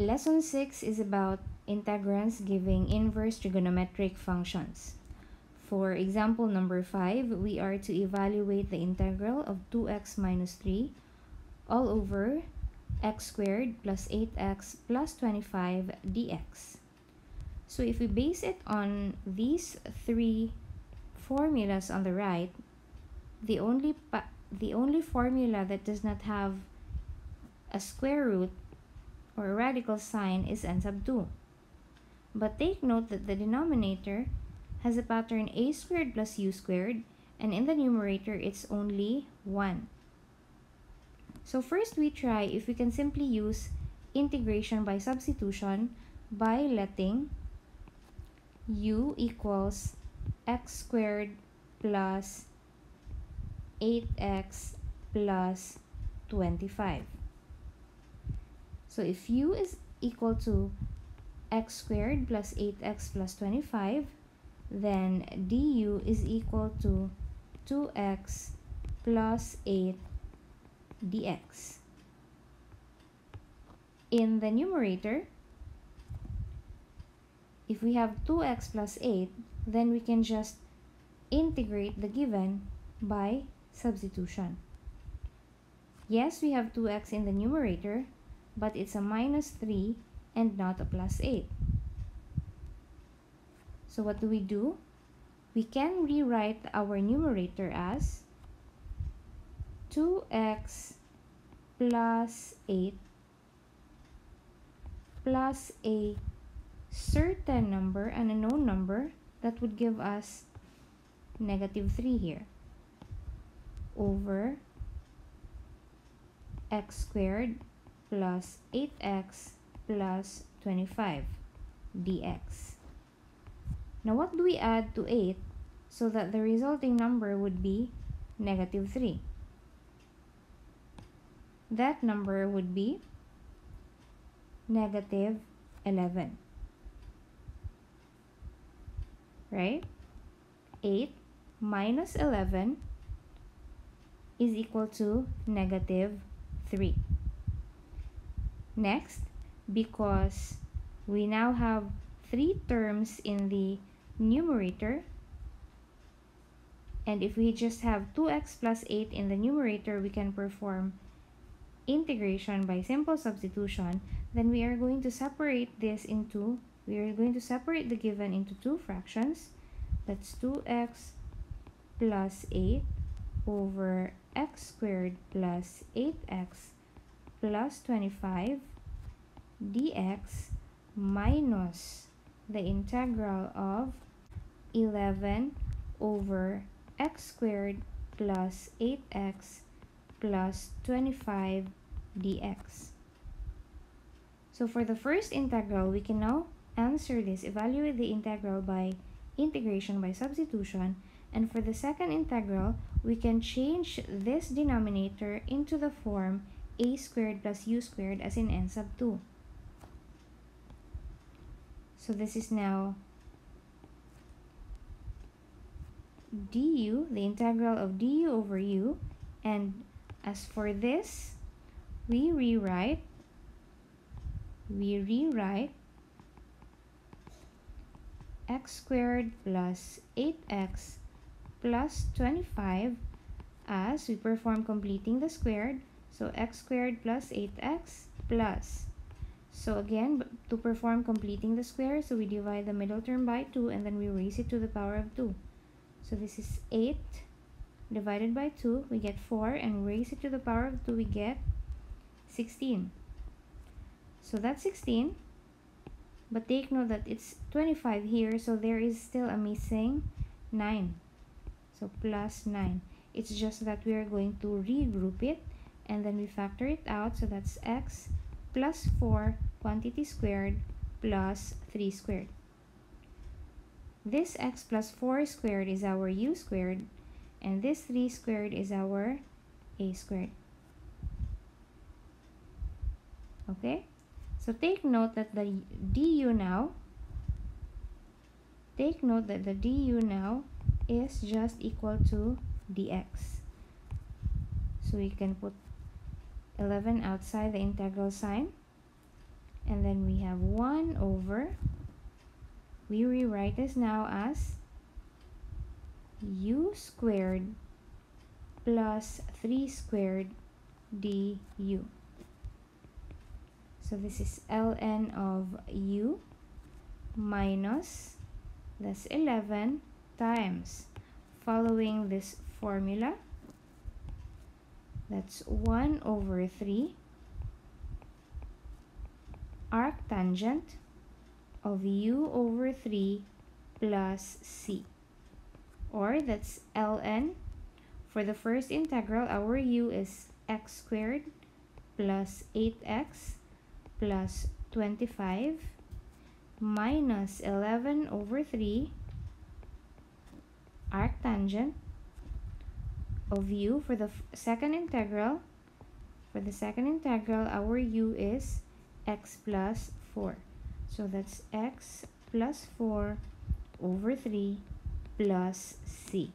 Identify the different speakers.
Speaker 1: Lesson 6 is about integrands giving inverse trigonometric functions. For example number 5, we are to evaluate the integral of 2x minus 3 all over x squared plus 8x plus 25 dx. So if we base it on these three formulas on the right, the only the only formula that does not have a square root or radical sign is n sub 2. But take note that the denominator has a pattern a squared plus u squared and in the numerator it's only 1. So first we try if we can simply use integration by substitution by letting u equals x squared plus 8x plus 25. So if u is equal to x squared plus 8x plus 25, then du is equal to 2x plus 8 dx. In the numerator, if we have 2x plus 8, then we can just integrate the given by substitution. Yes, we have 2x in the numerator, but it's a minus 3 and not a plus 8. So what do we do? We can rewrite our numerator as 2x plus 8 plus a certain number, and a known number, that would give us negative 3 here over x squared plus 8x plus 25 dx. Now what do we add to 8 so that the resulting number would be negative 3? That number would be negative 11. Right? 8 minus 11 is equal to negative 3. Next, because we now have three terms in the numerator, and if we just have 2x plus 8 in the numerator, we can perform integration by simple substitution, then we are going to separate this into, we are going to separate the given into two fractions. That's 2x plus 8 over x squared plus 8x plus 25 dx minus the integral of 11 over x squared plus 8x plus 25 dx. So for the first integral, we can now answer this, evaluate the integral by integration by substitution. And for the second integral, we can change this denominator into the form a squared plus u squared as in n sub 2. So this is now du, the integral of du over u. And as for this, we rewrite, we rewrite x squared plus 8x plus 25 as we perform completing the squared. So x squared plus 8x plus so again, to perform completing the square, so we divide the middle term by 2 and then we raise it to the power of 2. So this is 8 divided by 2, we get 4 and raise it to the power of 2, we get 16. So that's 16. But take note that it's 25 here, so there is still a missing 9. So plus 9. It's just that we are going to regroup it and then we factor it out. So that's x plus 4 quantity squared plus 3 squared. This x plus 4 squared is our u squared and this 3 squared is our a squared. Okay? So take note that the du now take note that the du now is just equal to dx. So we can put 11 outside the integral sign and then we have 1 over, we rewrite this now as u squared plus 3 squared du. So this is ln of u minus, that's 11 times. Following this formula, that's 1 over 3 arctangent of u over 3 plus c. Or that's ln. For the first integral, our u is x squared plus 8x plus 25 minus 11 over 3 arctangent of u for the second integral. For the second integral, our u is x plus 4. So that's x plus 4 over 3 plus c.